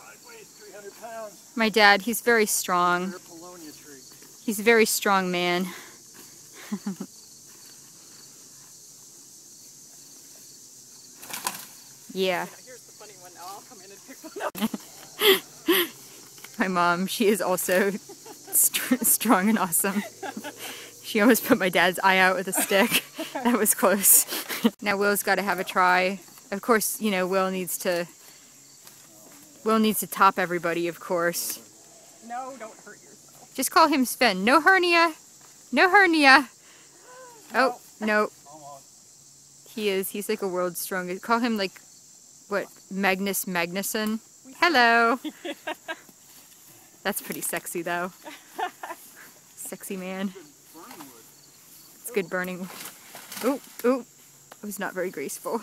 300 pounds. My dad, he's very strong. He's a very strong man. yeah. My mom, she is also st strong and awesome. She almost put my dad's eye out with a stick. That was close. now Will's got to have a try. Of course, you know, Will needs to Will needs to top everybody, of course. No, don't hurt yourself. Just call him Sven. No hernia. No hernia. Oh, no. He is. He's like a world's strongest. Call him like, what, Magnus Magnuson? Hello. That's pretty sexy though. Sexy man. It's good burning. Ooh, ooh. It was not very graceful.